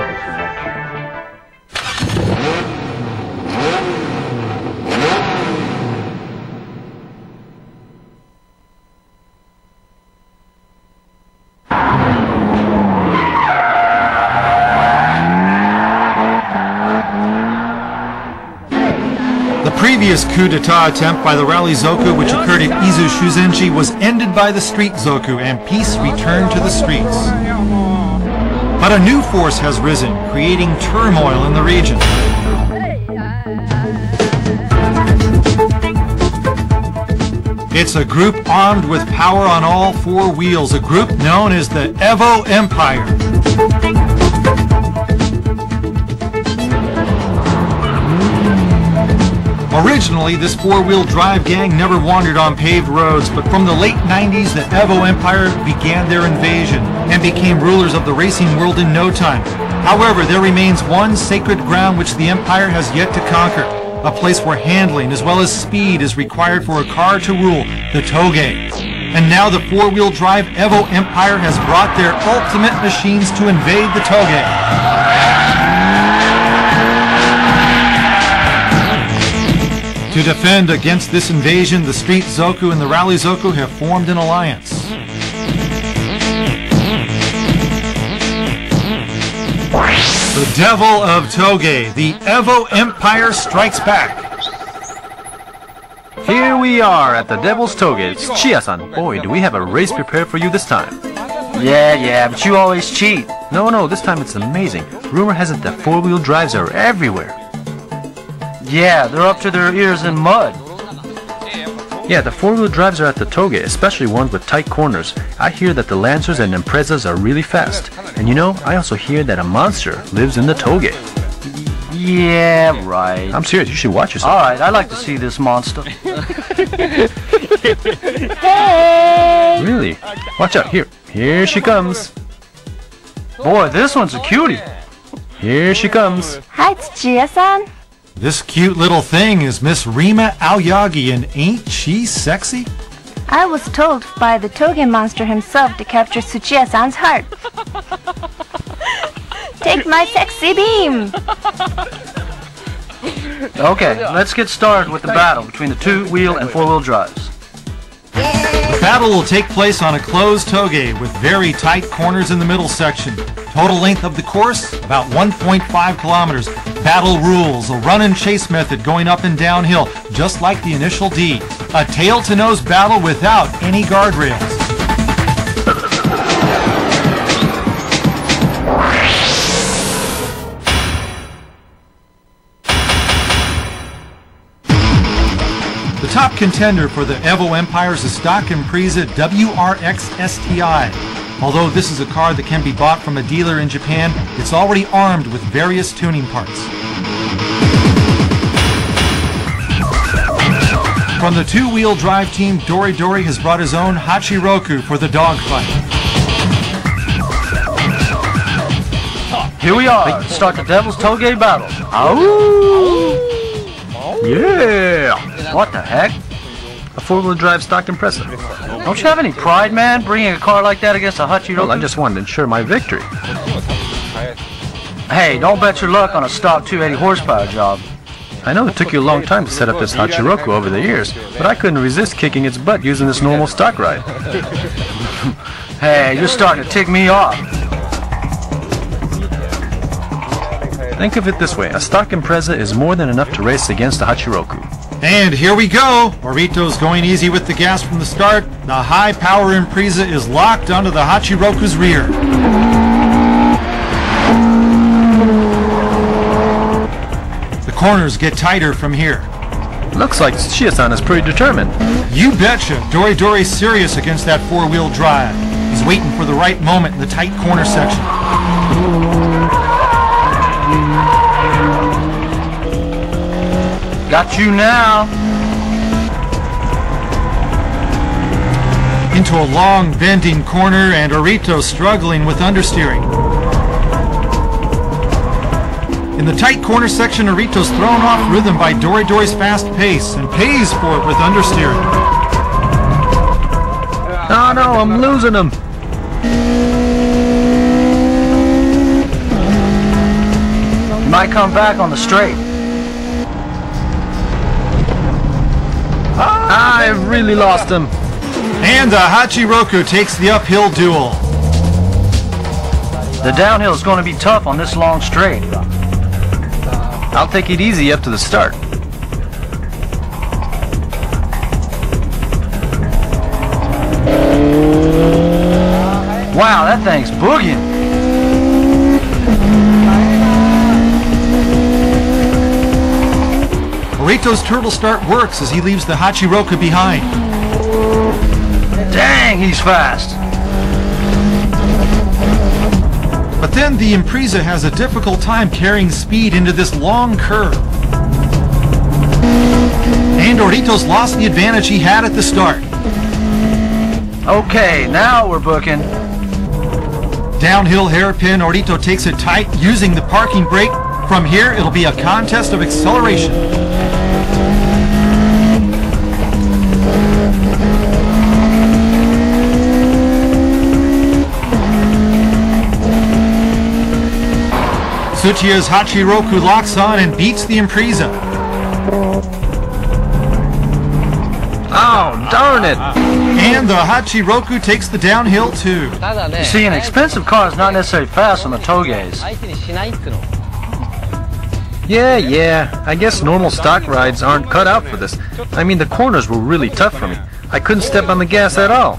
The previous coup d'etat attempt by the Rally Zoku, which occurred at Izu Shuzenji, was ended by the Street Zoku, and peace returned to the streets. But a new force has risen, creating turmoil in the region. It's a group armed with power on all four wheels, a group known as the Evo Empire. Originally, this four-wheel drive gang never wandered on paved roads, but from the late 90s, the Evo Empire began their invasion and became rulers of the racing world in no time. However, there remains one sacred ground which the Empire has yet to conquer, a place where handling as well as speed is required for a car to rule, the Toge. And now the four-wheel drive Evo Empire has brought their ultimate machines to invade the Toge. To defend against this invasion, the Street Zoku and the Rally Zoku have formed an alliance. The Devil of Toge, the Evo Empire strikes back. Here we are at the Devil's Toge. It's Chia-san. Boy, do we have a race prepared for you this time. Yeah, yeah, but you always cheat. No, no, this time it's amazing. Rumor has it that four-wheel drives are everywhere. Yeah, they're up to their ears in mud. Yeah, the four-wheel drives are at the Toge, especially ones with tight corners. I hear that the Lancers and Imprezas are really fast. And you know, I also hear that a monster lives in the Toge. Yeah, right. I'm serious, you should watch yourself. Alright, I'd like to see this monster. Really? Watch out, here. Here she comes. Boy, this one's a cutie. Here she comes. Hi, Tsuchiya-san. This cute little thing is Miss Rima Aoyagi, and ain't she sexy? I was told by the Toge monster himself to capture Tsuchiya-san's heart. Take my sexy beam! Okay, let's get started with the battle between the two-wheel and four-wheel drives. The battle will take place on a closed toge with very tight corners in the middle section. Total length of the course, about 1.5 kilometers. Battle rules, a run and chase method going up and downhill, just like the initial D. A tail-to-nose battle without any guardrails. The top contender for the Evo Empire is stock Impreza WRX STI. Although this is a car that can be bought from a dealer in Japan, it's already armed with various tuning parts. From the two-wheel drive team, Dori Dori has brought his own Hachiroku for the dogfight. Here we are, start the Devil's Toge battle. Yeah! What the heck? A four-wheel drive stock Impreza. Don't you have any pride, man, bringing a car like that against a Hachiroku? Well, I just wanted to ensure my victory. Hey, don't bet your luck on a stock 280 horsepower job. I know it took you a long time to set up this Hachiroku over the years, but I couldn't resist kicking its butt using this normal stock ride. Hey, you're starting to tick me off. Think of it this way, a stock Impreza is more than enough to race against a Hachiroku. And here we go! Orito's going easy with the gas from the start. The high-power Impreza is locked onto the Hachiroku's rear. The corners get tighter from here. Looks like Chia-san is pretty determined. You betcha! Dori Dori's serious against that four-wheel drive. He's waiting for the right moment in the tight corner section. Got you now. Into a long bending corner and Orito struggling with understeering. In the tight corner section, Orito's thrown off rhythm by Dori Dori's fast pace and pays for it with understeering. Oh no, I'm losing him. might come back on the straight. Ah, I really lost him. And the Hachiroku takes the uphill duel. The downhill is going to be tough on this long straight. I'll take it easy up to the start. Wow, that thing's boogieing. Orito's turtle start works as he leaves the Hachiroku behind. Dang, he's fast. But then the Impreza has a difficult time carrying speed into this long curve. And Orito's lost the advantage he had at the start. Okay, now we're booking. Downhill hairpin, Orito takes it tight using the parking brake. From here, it'll be a contest of acceleration. Tsuchiya's Hachiroku locks on and beats the Impreza. Oh, darn it! And the Hachiroku takes the downhill too. You see, an expensive car is not necessarily fast on the toge's. Yeah, yeah. I guess normal stock rides aren't cut out for this. I mean, the corners were really tough for me. I couldn't step on the gas at all.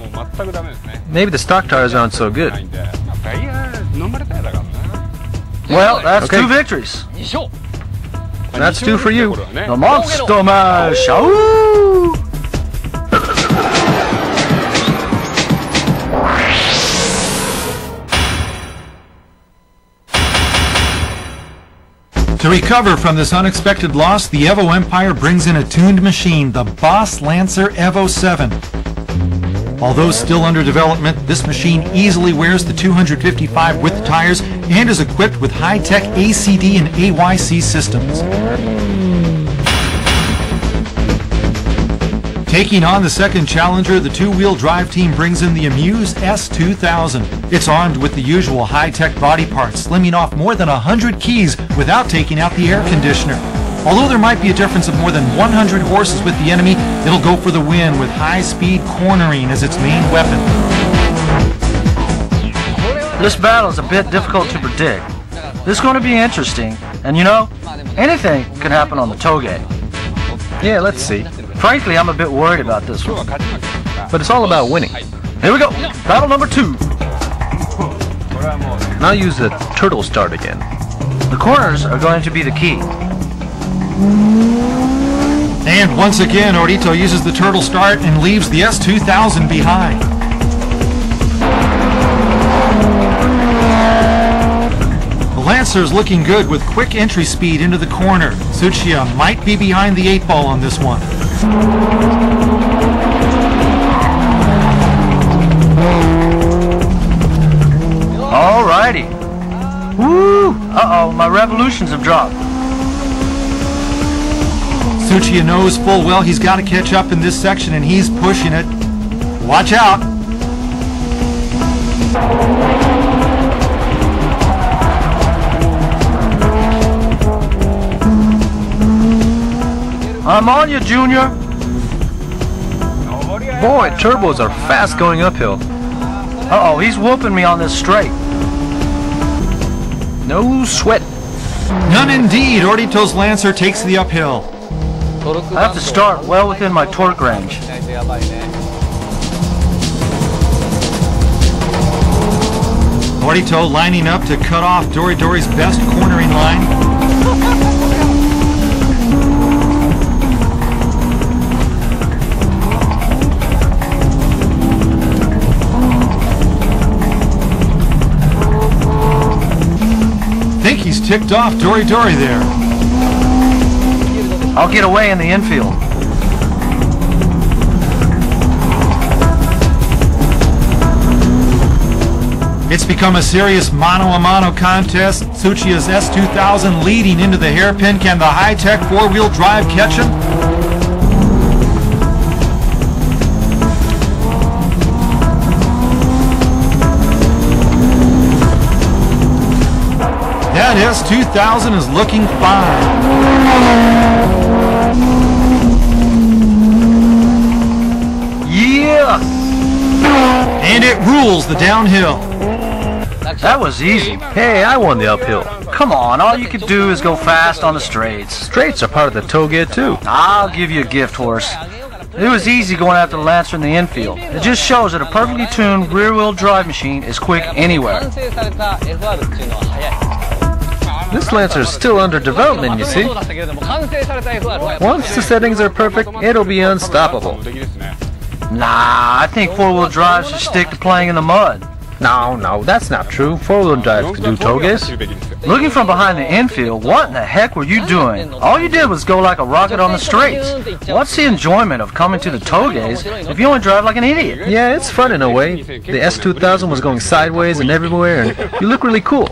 Maybe the stock tires aren't so good. Well, that's okay. two victories. That's two for you. The Monster Mash! Uh, to recover from this unexpected loss, the Evo Empire brings in a tuned machine, the Boss Lancer Evo 7. Although still under development, this machine easily wears the 255 width tires and is equipped with high-tech ACD and AYC systems. Taking on the second challenger, the two-wheel drive team brings in the Amuse S2000. It's armed with the usual high-tech body parts, slimming off more than 100 keys without taking out the air conditioner. Although there might be a difference of more than 100 horses with the enemy, it'll go for the win with high-speed cornering as its main weapon. This battle is a bit difficult to predict. This is going to be interesting, and you know, anything can happen on the toge. Yeah, let's see. Frankly, I'm a bit worried about this one. But it's all about winning. Here we go, battle number two. Now use the turtle start again. The corners are going to be the key. And once again, Orito uses the turtle start and leaves the S2000 behind. The Lancer is looking good with quick entry speed into the corner. Tsuchiya might be behind the eight ball on this one. Alrighty. Woo! Uh-oh, my revolutions have dropped. Tsuchiya knows full well he's got to catch up in this section and he's pushing it. Watch out. I'm on you, Junior. Boy, turbos are fast going uphill. Uh-oh, he's whooping me on this straight. No sweat. None indeed. Orito's Lancer takes the uphill. I have to start well within my torque range. Orito lining up to cut off Dori Dori's best cornering line. Think he's ticked off Dori Dori there. I'll get away in the infield. It's become a serious mano-a-mano contest. Tsuchiya's S2000 leading into the hairpin. Can the high-tech four-wheel drive catch him? That S2000 is looking fine. It rules the downhill. That was easy. Hey, I won the uphill. Come on, all you can do is go fast on the straights. Straights are part of the togear too. I'll give you a gift, horse. It was easy going after the Lancer in the infield. It just shows that a perfectly tuned rear-wheel drive machine is quick anywhere. This Lancer is still under development, you see. Once the settings are perfect, it'll be unstoppable. Nah, I think four-wheel drive should stick to playing in the mud. No, no, that's not true. Four-wheel drive can do togas. Looking from behind the infield, what in the heck were you doing? All you did was go like a rocket on the straights. What's the enjoyment of coming to the togas if you only drive like an idiot? Yeah, it's fun in a way. The S2000 was going sideways and everywhere, and you look really cool.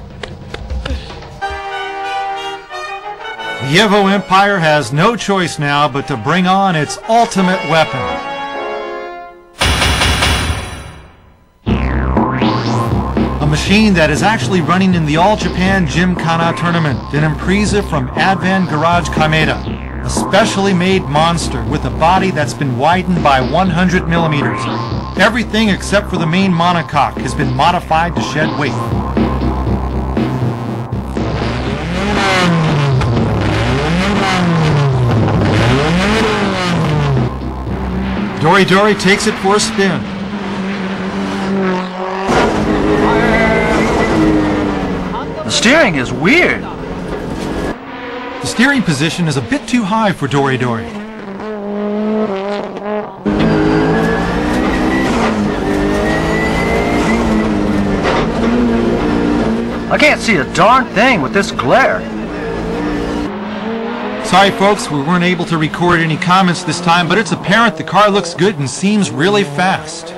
The Evo Empire has no choice now but to bring on its ultimate weapon. Machine that is actually running in the All Japan Gymkhana tournament, an Impreza from Advan Garage Kameda. A specially made monster with a body that's been widened by 100 millimeters. Everything except for the main monocoque has been modified to shed weight. Dori Dori takes it for a spin. The steering is weird. The steering position is a bit too high for Dori Dori. I can't see a darn thing with this glare. Sorry folks, we weren't able to record any comments this time, but it's apparent the car looks good and seems really fast.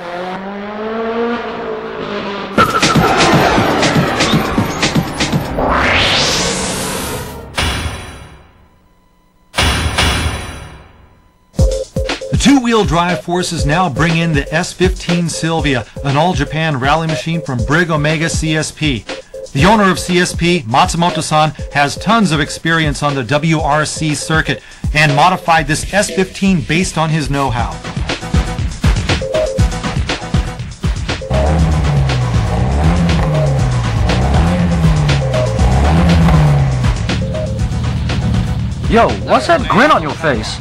Two-wheel drive forces now bring in the S15 Sylvia, an all-Japan rally machine from Brig Omega CSP. The owner of CSP, Matsumoto-san, has tons of experience on the WRC circuit and modified this S15 based on his know-how. Yo, what's that grin on your face?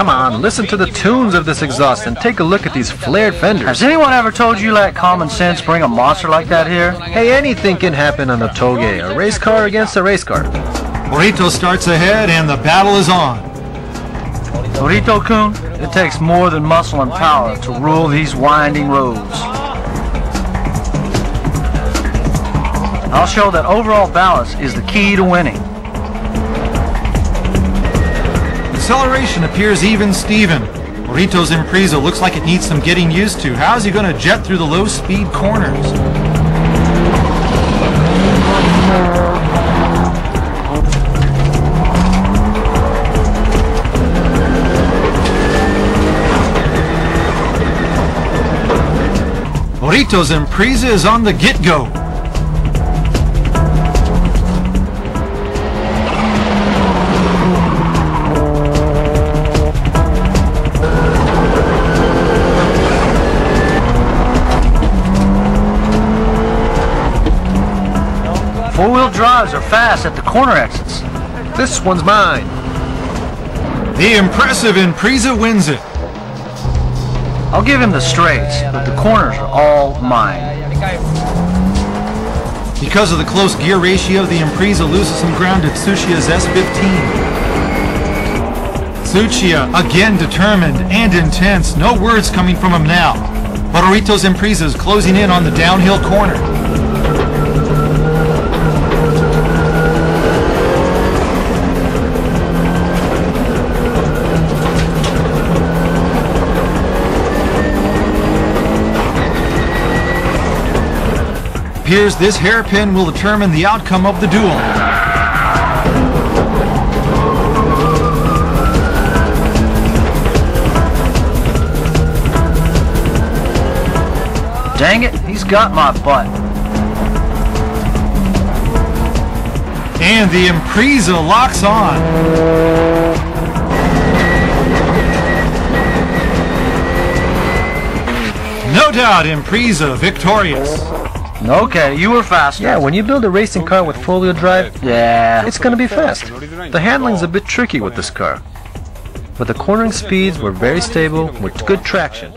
Come on, listen to the tunes of this exhaust and take a look at these flared fenders. Has anyone ever told you let common sense bring a monster like that here? Hey, anything can happen on the toge. A race car against a race car. Orito starts ahead and the battle is on. Orito-kun, it takes more than muscle and power to rule these winding roads. I'll show that overall balance is the key to winning. Acceleration appears even Steven. Orito's Impreza looks like it needs some getting used to. How's he going to jet through the low-speed corners? Orito's Impreza is on the get-go. Four-wheel drives are fast at the corner exits. This one's mine. The impressive Impreza wins it. I'll give him the straights, but the corners are all mine. Because of the close gear ratio, the Impreza loses some ground at Tsuchiya's S15. Tsuchiya, again determined and intense. No words coming from him now. But Orito's Impreza is closing in on the downhill corner. Appears this hairpin will determine the outcome of the duel. Dang it, he's got my butt. And the Impreza locks on. No doubt Impreza victorious. Okay, you were faster. Yeah, when you build a racing car with four-wheel drive, Yeah. it's gonna be fast. The handling's a bit tricky with this car. But the cornering speeds were very stable with good traction.